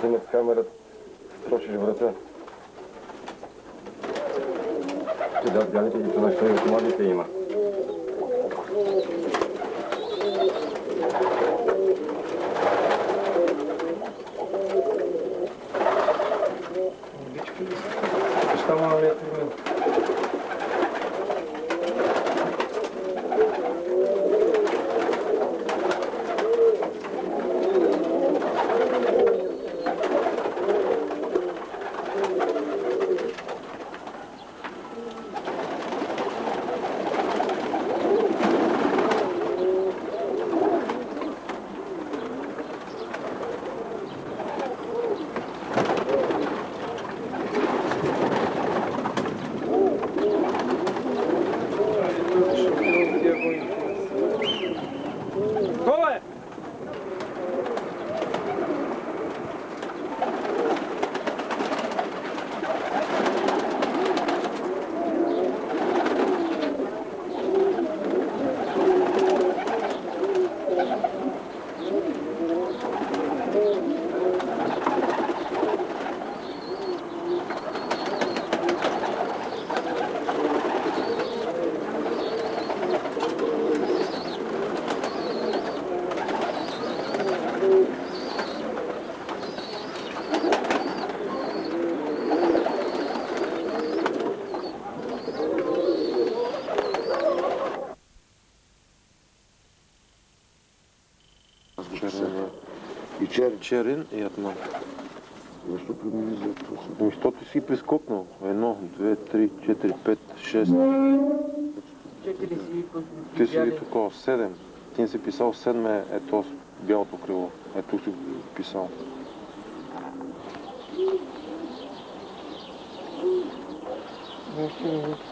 снимат камерата, строшиш врата. Ти да гледате ги това, що и от младите има. Tamam yapıyorum. Кой е? И черен. Черен и атман. Защо промени за това? Ами, що ти си прескокнал? Едно, две, три, четири, пет, шест. Ти си ги такова, седем. Ти не си писал седме, ето бялото крило. Ето си го писал.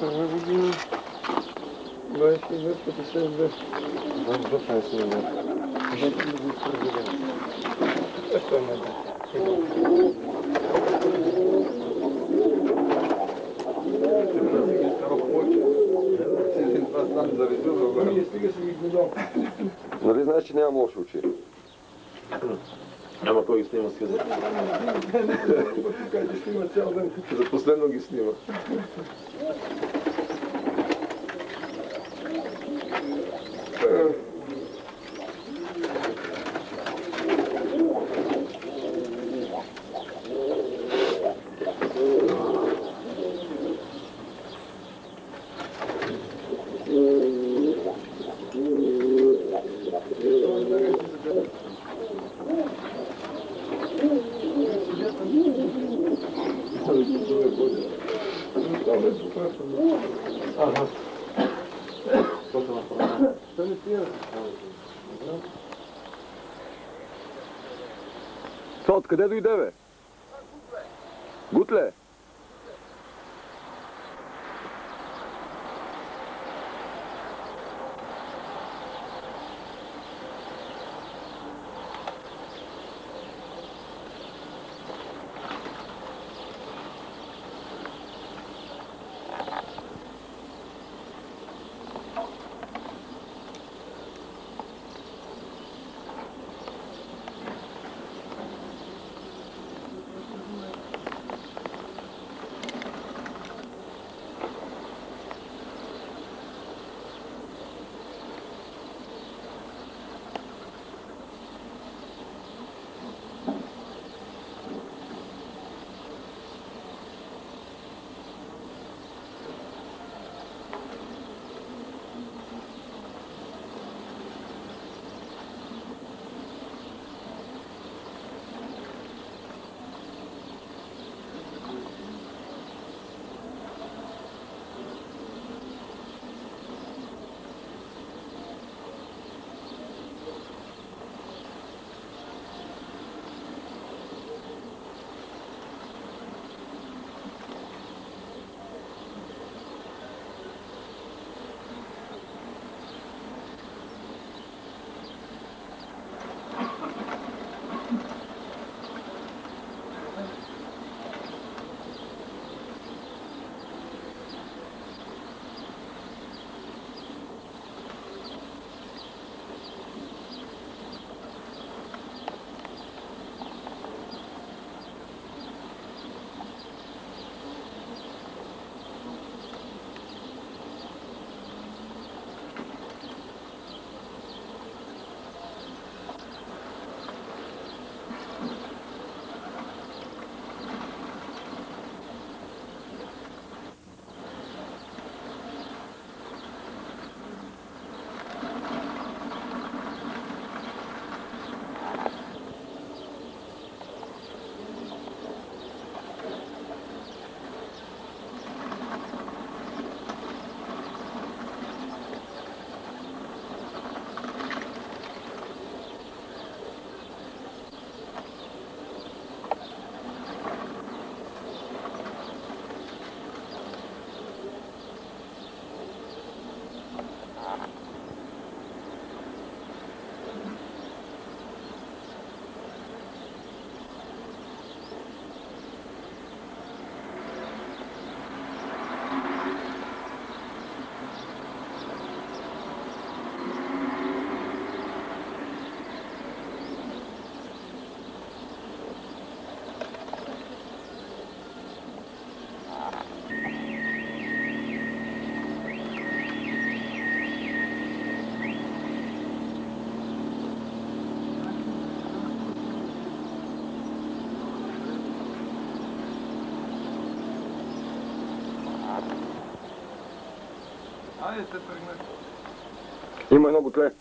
Първа година. 22, 52. Знаеш, защо не си не Защо не да? Стига си ги гледал. Нали знаеш, че нямам лошо очи? Ама кой ги снима с каза? Кажете, ще има ден. За последно ги снима. Това откъде дойде, бе? Гутле? ли се тръгнат? Има много тле.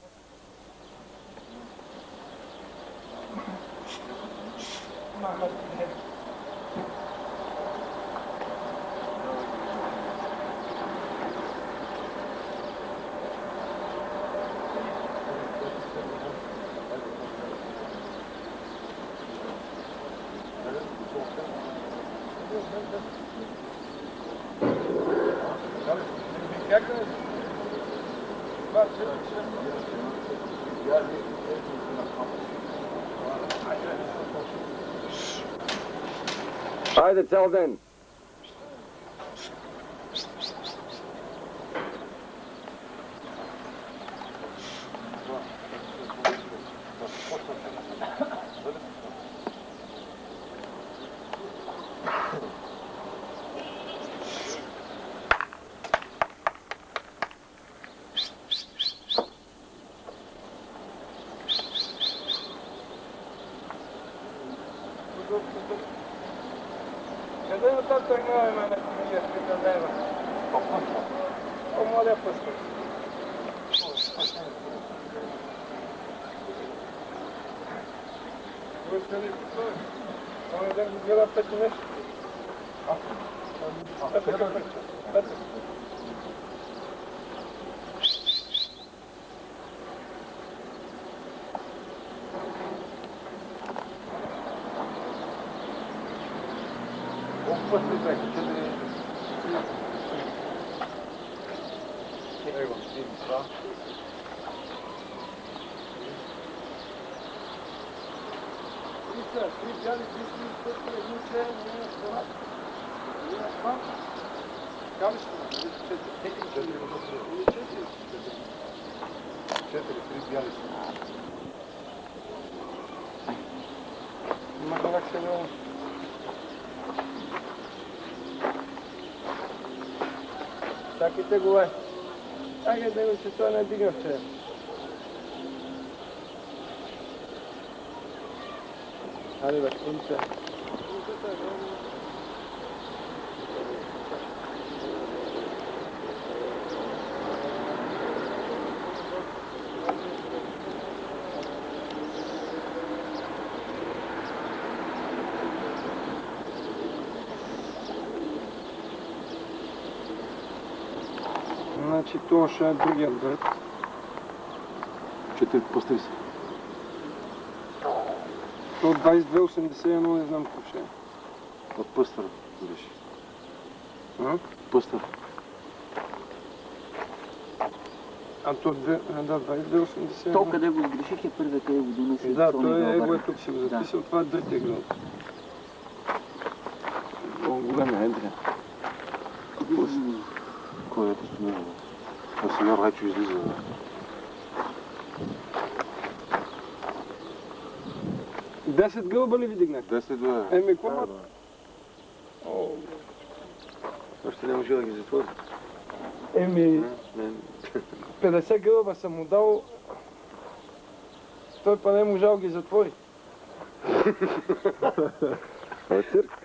Махат тле. Thank you. Как да... Това, че... Айде цял ден! остальное мы на семье предлагаем. Помоля послушать. Вы сказали, что он даже не дела поднимешь. А, это как после драки, что ты... Эйвон, ты сам. Лиса, ты взяли 10 минут, что ты не цель, не взяла? Не взяла? Кажется, что ты 4 минуты. 4, 3 взяли. Макалак Селеон. Чакайте го, бе. Чакайте го, че той не дигна вчера. Hadi bakayım sen. Тук още е другия град. Чете, пъстри се. То 2281 не знам какво ще е. От пъстър беше. Пъстър. А то да, 2281. То къде го сгреших е първия, къде го донесе. Да, то е его е тук си го записал, това е дрътия град. Голям е, Андрия. Кой е постановил? Монсеньор вече излиза. Десет гълба ли ви дигнахте? Десет гълба. Еми, какво? Е, да, да. Още не може да ги затвори. Еми, 50 гълба съм му дал, той па не можал ги затвори. Това е цирк.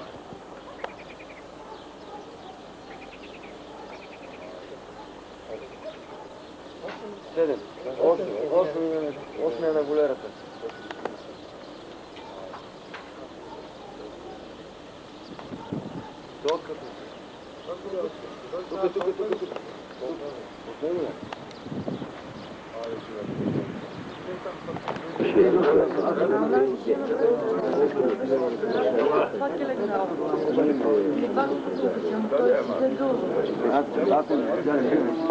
7. 8. 8. на голерата. Тук, тук, тук, тук. От него е. Аз не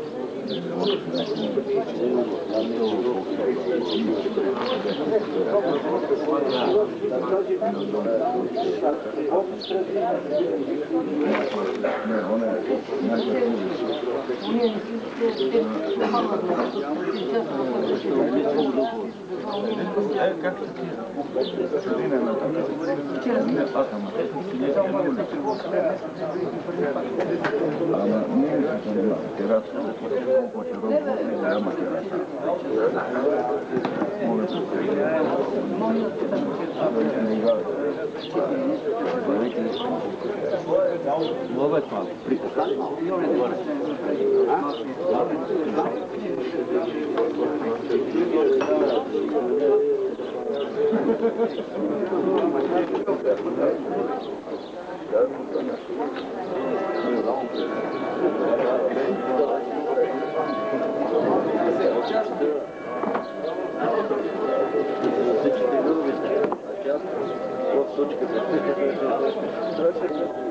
Ne, ne, ne, ne, ne, Ama niye üzüldüm? Terat koçerim, bilmem terat. Может, не играть. Говорите, Ловец малко. Всички любите, в.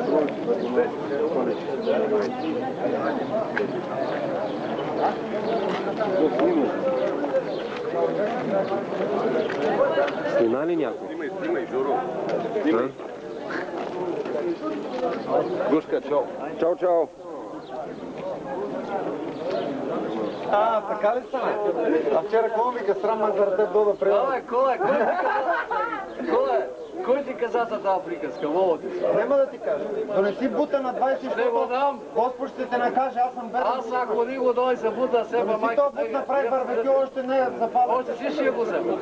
Снима ли някой? Снимай, снимай, Жоро. А? Гушка, чао. Чао, чао. А, така ли стана? А вчера какво вика срам ме заради теб да преда? Абе, Коле, кой ти каза? Коле, кой ти каза за тази приказка? Мога ти се. Няма да ти кажа. Донеси бута на 20, Ще го защото дам. Господ ще те накаже, аз съм беден. Аз ако ни го дой за бута, себе Донеси майка... този бут направи барбекю, още не е запада. Още си ще го взема.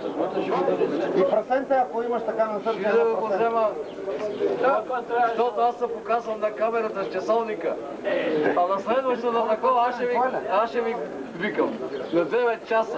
И прасенце, ако имаш така на сърце, Ще да едно го взема. Защото аз се показвам на камерата с часовника. А на следващото такова аз ще ви, аз ще ви викам. На 9 часа.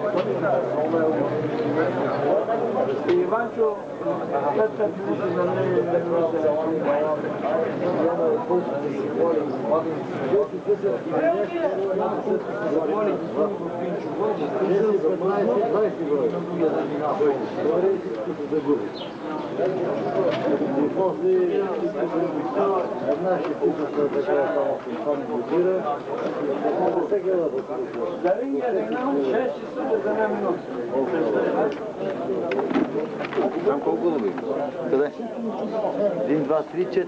искате шоу. на кубатите, на на афроните, на Е, всяко беше тъпка, той не беше да откаже. Иванчо, след пет минути за мен Там колко да би? Къде? Един, два, три, четири.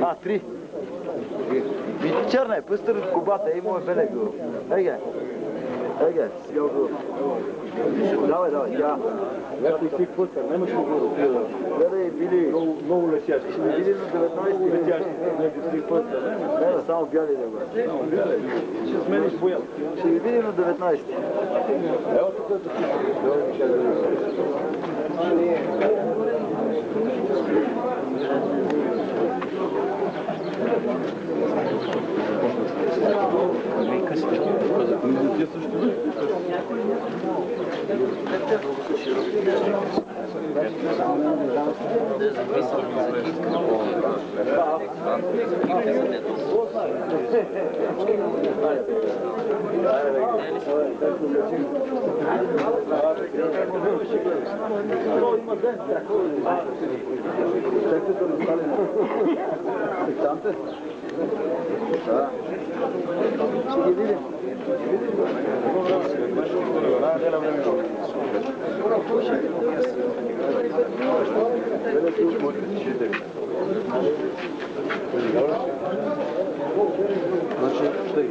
А, три. Черна е, пъстър от кобата, имаме белег. Еге. Еге. Давай, давай, тя. Някой си пътър, нямаш го Гледай, били. Много, много летящи. Видим на 19 Летящи, някой си пътър. Не, само бяли да го. Ще смениш боят. Ще ги видим на 19. Ево тук да ти Tamte? Da. Çekebilirim. Çekebilirim. Значит, что и?